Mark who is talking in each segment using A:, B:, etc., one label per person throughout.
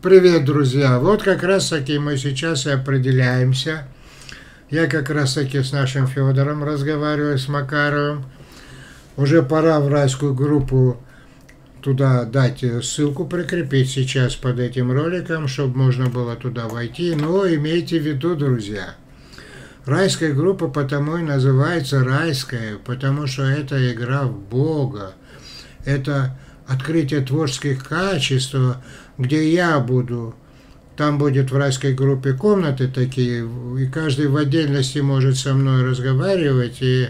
A: Привет, друзья! Вот как раз таки мы сейчас и определяемся. Я как раз таки с нашим Федором разговариваю, с Макаровым. Уже пора в райскую группу туда дать ссылку, прикрепить сейчас под этим роликом, чтобы можно было туда войти. Но имейте в виду, друзья, райская группа потому и называется райская, потому что это игра в Бога. Это открытие творческих качеств, где я буду. Там будет в райской группе комнаты такие, и каждый в отдельности может со мной разговаривать и,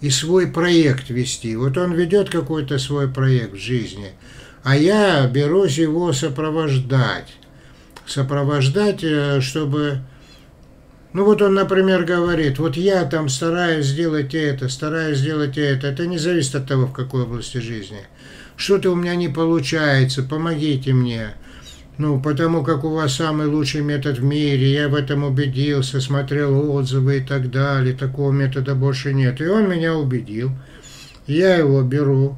A: и свой проект вести. Вот он ведет какой-то свой проект в жизни, а я берусь его сопровождать. Сопровождать, э, чтобы... Ну вот он, например, говорит, вот я там стараюсь сделать это, стараюсь сделать это. Это не зависит от того, в какой области жизни что-то у меня не получается, помогите мне. Ну, потому как у вас самый лучший метод в мире, я в этом убедился, смотрел отзывы и так далее, такого метода больше нет. И он меня убедил. Я его беру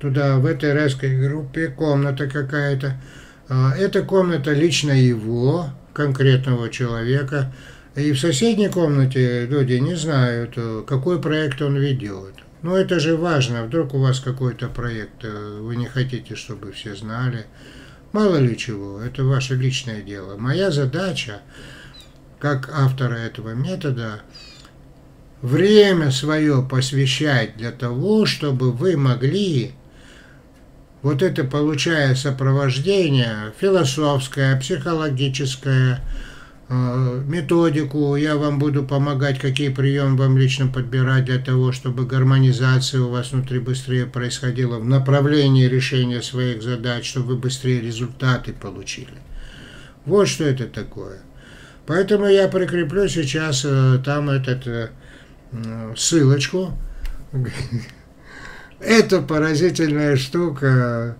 A: туда, в этой райской группе, комната какая-то. А, эта комната лично его, конкретного человека. И в соседней комнате люди не знают, какой проект он ведет. Но это же важно, вдруг у вас какой-то проект, э, вы не хотите, чтобы все знали. Мало ли чего, это ваше личное дело. Моя задача, как автора этого метода, время свое посвящать для того, чтобы вы могли вот это получая сопровождение философское, психологическое, методику, я вам буду помогать, какие приемы вам лично подбирать для того, чтобы гармонизация у вас внутри быстрее происходила в направлении решения своих задач, чтобы вы быстрее результаты получили. Вот что это такое. Поэтому я прикреплю сейчас э, там этот э, ссылочку. Это поразительная штука.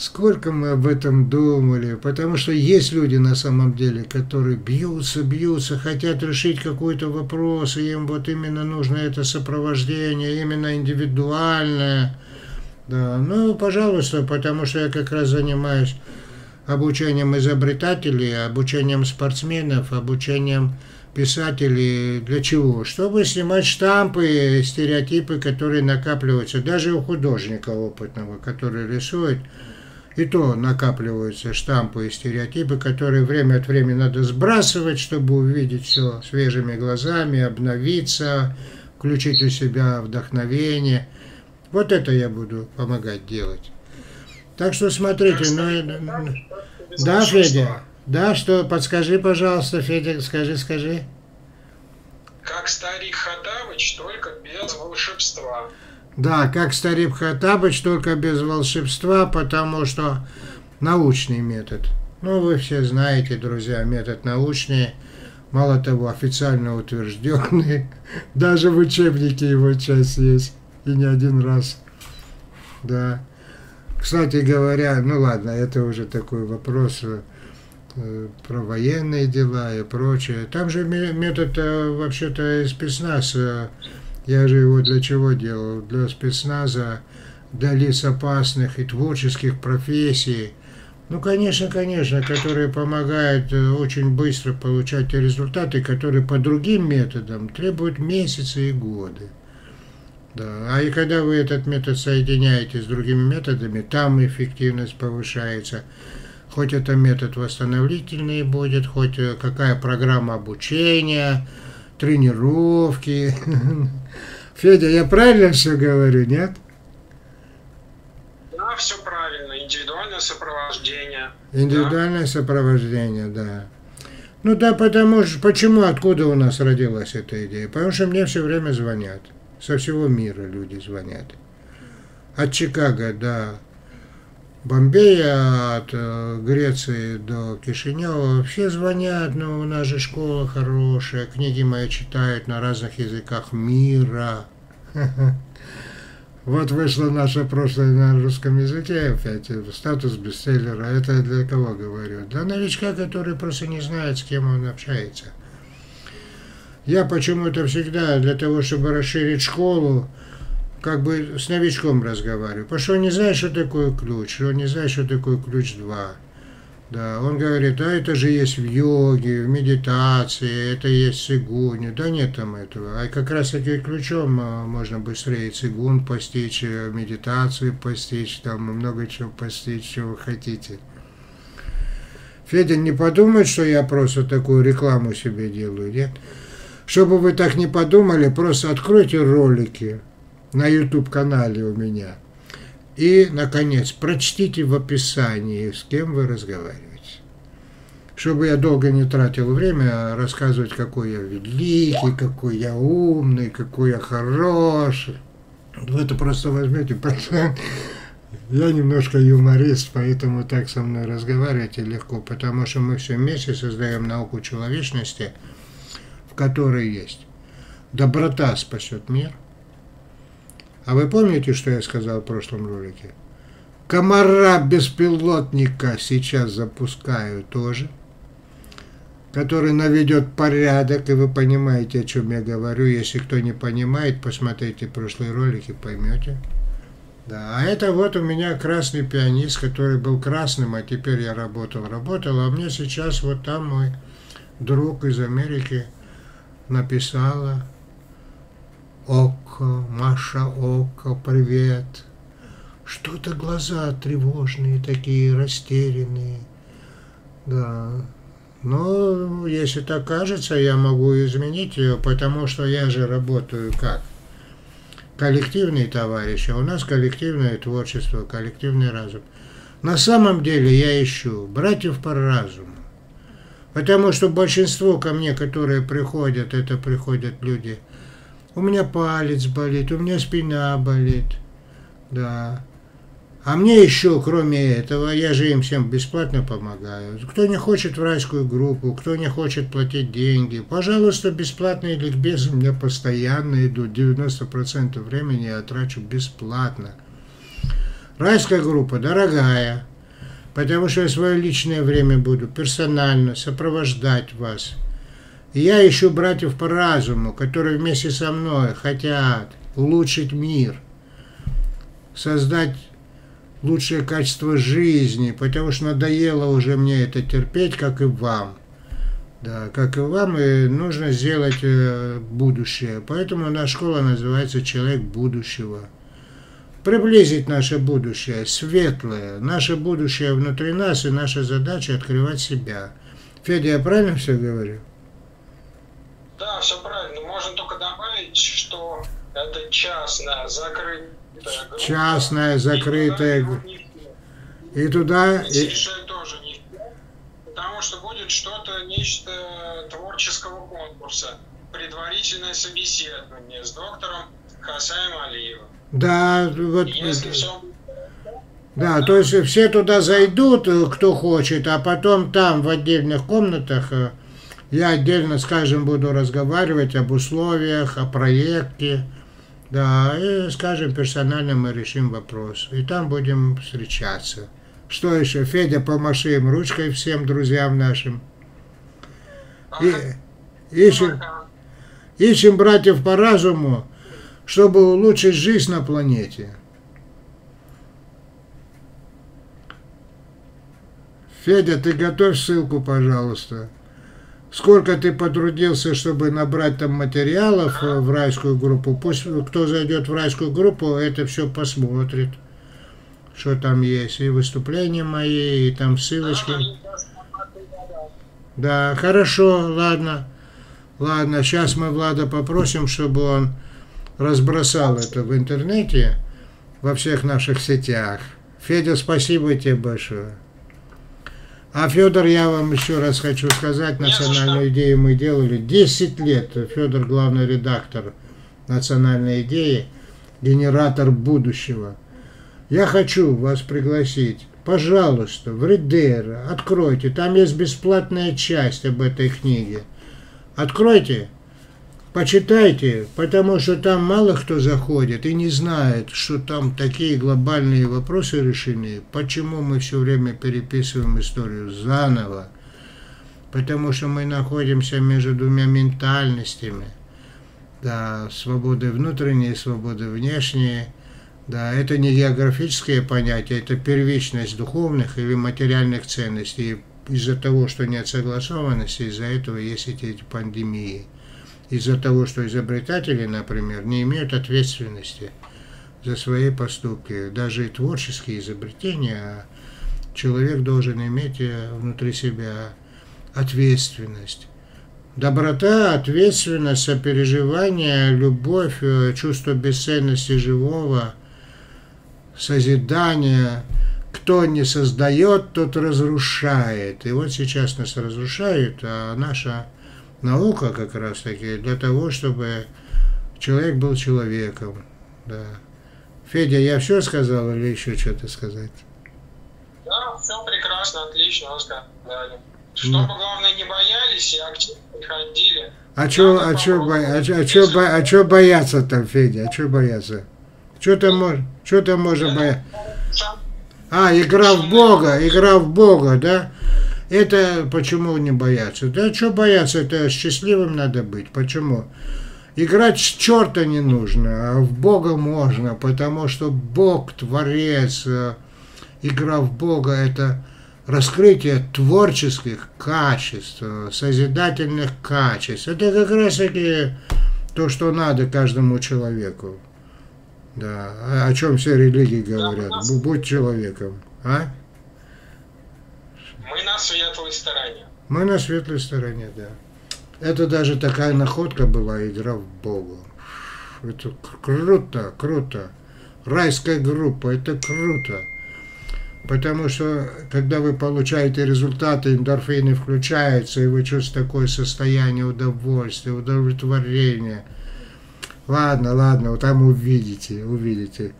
A: Сколько мы об этом думали, потому что есть люди на самом деле, которые бьются, бьются, хотят решить какой-то вопрос, и им вот именно нужно это сопровождение, именно индивидуальное. Да, ну, пожалуйста, потому что я как раз занимаюсь обучением изобретателей, обучением спортсменов, обучением писателей. Для чего? Чтобы снимать штампы, стереотипы, которые накапливаются, даже у художника опытного, который рисует и то накапливаются штампы и стереотипы, которые время от времени надо сбрасывать, чтобы увидеть все свежими глазами, обновиться, включить у себя вдохновение. Вот это я буду помогать делать. Так что смотрите, ну, да, Федя, да, что, подскажи, пожалуйста, Федя, скажи, скажи.
B: Как старик Хатавыч, только без волшебства.
A: Да, как старик Хатабыч, только без волшебства, потому что научный метод. Ну, вы все знаете, друзья, метод научный, мало того, официально утвержденный. Даже в учебнике его часть есть, и не один раз. Да. Кстати говоря, ну ладно, это уже такой вопрос э, про военные дела и прочее. Там же метод э, вообще-то спецназ э, я же его для чего делал? Для спецназа, для лиц опасных и творческих профессий. Ну, конечно, конечно, которые помогают э, очень быстро получать те результаты, которые по другим методам требуют месяцы и годы. Да. А и когда вы этот метод соединяете с другими методами, там эффективность повышается. Хоть это метод восстановительный будет, хоть э, какая программа обучения – тренировки. Федя, я правильно все говорю, нет?
B: Да, все правильно. Индивидуальное сопровождение.
A: Индивидуальное да. сопровождение, да. Ну да, потому что, почему, откуда у нас родилась эта идея? Потому что мне все время звонят. Со всего мира люди звонят. От Чикаго до Бомбея, от э, Греции до Кишинева все звонят, но у нас же школа хорошая, книги мои читают на разных языках мира. Вот вышло наше прошлое на русском языке, опять статус бестселлера. Это для кого говорю? Для новичка, который просто не знает, с кем он общается. Я почему-то всегда для того, чтобы расширить школу, как бы с новичком разговариваю. Потому что он не знает, что такое ключ, он не знает, что такое ключ 2. Да, он говорит, да, это же есть в йоге, в медитации, это есть в цигуне. Да нет там этого. А как раз таки ключом а, можно быстрее цигун постичь, э, медитацию постичь, там много чего постичь, чего хотите. Федя не подумает, что я просто такую рекламу себе делаю, нет? Чтобы вы так не подумали, просто откройте ролики на YouTube-канале у меня. И, наконец, прочтите в описании, с кем вы разговариваете. Чтобы я долго не тратил время рассказывать, какой я великий, какой я умный, какой я хороший. Вы это просто возьмете, я немножко юморист, поэтому так со мной разговариваете легко, потому что мы все вместе создаем науку человечности, в которой есть доброта спасет мир. А вы помните, что я сказал в прошлом ролике? Комара беспилотника сейчас запускаю тоже, который наведет порядок, и вы понимаете, о чем я говорю. Если кто не понимает, посмотрите прошлые ролики, поймете. Да, а это вот у меня красный пианист, который был красным, а теперь я работал, работал, а мне сейчас вот там мой друг из Америки написала Око, Маша Око, привет. Что-то глаза тревожные такие, растерянные. Да. Но если так кажется, я могу изменить ее, потому что я же работаю как? коллективные товарищи, а у нас коллективное творчество, коллективный разум. На самом деле я ищу братьев по разуму. Потому что большинство ко мне, которые приходят, это приходят люди. У меня палец болит, у меня спина болит. Да. А мне еще, кроме этого, я же им всем бесплатно помогаю. Кто не хочет в райскую группу, кто не хочет платить деньги, пожалуйста, бесплатные ликбезы у меня постоянно идут. 90% времени я трачу бесплатно. Райская группа дорогая, потому что я свое личное время буду персонально сопровождать вас. Я ищу братьев по разуму, которые вместе со мной хотят улучшить мир, создать лучшее качество жизни, потому что надоело уже мне это терпеть, как и вам. Да, как и вам, и нужно сделать э, будущее. Поэтому наша школа называется «Человек будущего». Приблизить наше будущее, светлое. Наше будущее внутри нас, и наша задача открывать себя. Федя, я правильно все говорю?
B: Да, все правильно. Можно только добавить, что это частная, закрытая
A: частная, закрытая. И туда...
B: И... тоже не потому что будет что-то, нечто творческого конкурса. Предварительное собеседование с доктором Хасаем Алиевым.
A: Да, вот... Да, то есть все туда зайдут, кто хочет, а потом там в отдельных комнатах э, я отдельно, скажем, буду разговаривать об условиях, о проекте, да, и, скажем, персонально мы решим вопрос. И там будем встречаться. Что еще? Федя, помаши им ручкой всем друзьям нашим. И, ищем, ищем братьев по разуму, чтобы улучшить жизнь на планете. Федя, ты готовь ссылку, пожалуйста сколько ты потрудился, чтобы набрать там материалов э, в райскую группу. Пусть кто зайдет в райскую группу, это все посмотрит, что там есть. И выступления мои, и там ссылочки. Да, хорошо, ладно. Ладно, сейчас мы Влада попросим, чтобы он разбросал это в интернете, во всех наших сетях. Федя, спасибо тебе большое. А Федор, я вам еще раз хочу сказать, национальную идею мы делали 10 лет. Федор главный редактор национальной идеи, генератор будущего. Я хочу вас пригласить, пожалуйста, в Редер, откройте, там есть бесплатная часть об этой книге. Откройте, Почитайте, потому что там мало кто заходит и не знает, что там такие глобальные вопросы решены. Почему мы все время переписываем историю заново? Потому что мы находимся между двумя ментальностями. Да, свободы внутренней, свободы внешней. Да, это не географическое понятие, это первичность духовных или материальных ценностей. Из-за того, что нет согласованности, из-за этого есть эти, эти пандемии. Из-за того, что изобретатели, например, не имеют ответственности за свои поступки. Даже и творческие изобретения, а человек должен иметь э, внутри себя ответственность. Доброта, ответственность, сопереживание, любовь, э, чувство бесценности живого, созидание. Кто не создает, тот разрушает. И вот сейчас нас разрушают, а наша наука как раз таки для того, чтобы человек был человеком. Да. Федя, я все сказал или еще что-то сказать?
B: Да, все прекрасно, отлично сказали. Чтобы, ну. главное, не боялись и активно приходили.
A: А что а чё, бо, а чё, а чё, а чё бояться там, Федя? А что бояться? Что там, мож, что там можно бояться? А, игра в Бога, игра в Бога, да? Это почему не бояться? Да что бояться, это счастливым надо быть. Почему? Играть с черта не нужно, а в Бога можно, потому что Бог, Творец, э, игра в Бога – это раскрытие творческих качеств, созидательных качеств. Это как раз таки то, что надо каждому человеку. Да. О чем все религии говорят. Будь человеком. А?
B: Мы на светлой стороне.
A: Мы на светлой стороне, да. Это даже такая находка была, игра в Бога. Это круто, круто. Райская группа, это круто. Потому что, когда вы получаете результаты, эндорфины включаются, и вы чувствуете такое состояние удовольствия, удовлетворения. Ладно, ладно, вот там увидите, увидите.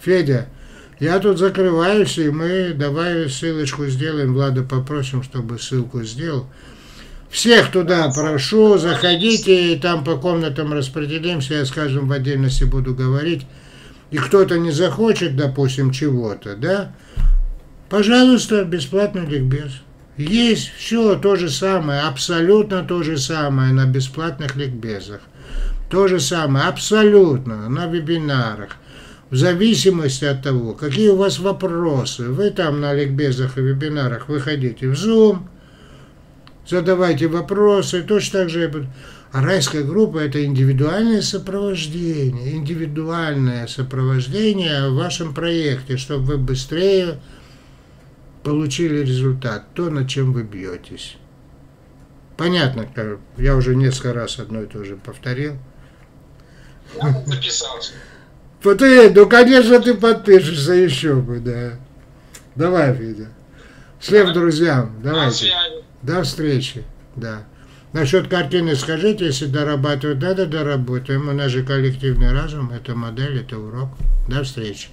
A: Федя, я тут закрываюсь, и мы давай ссылочку сделаем. Влада попросим, чтобы ссылку сделал. Всех туда прошу, заходите, и там по комнатам распределимся, я, скажем, в отдельности буду говорить. И кто-то не захочет, допустим, чего-то, да, Пожалуйста, бесплатный ликбез. Есть все то же самое, абсолютно то же самое на бесплатных ликбезах. То же самое, абсолютно, на вебинарах. В зависимости от того, какие у вас вопросы. Вы там на ликбезах и вебинарах выходите в Zoom, задавайте вопросы. Точно так же а райская группа – это индивидуальное сопровождение. Индивидуальное сопровождение в вашем проекте, чтобы вы быстрее получили результат, то, над чем вы бьетесь. Понятно, я уже несколько раз одно и то же повторил.
B: Записался.
A: Ты, ну, конечно, ты подпишешься еще бы, да. Давай, Федя. Всем друзьям, давайте. До встречи, да. Насчет картины скажите, если дорабатывать надо, доработаем. У нас же коллективный разум, это модель, это урок. До встречи.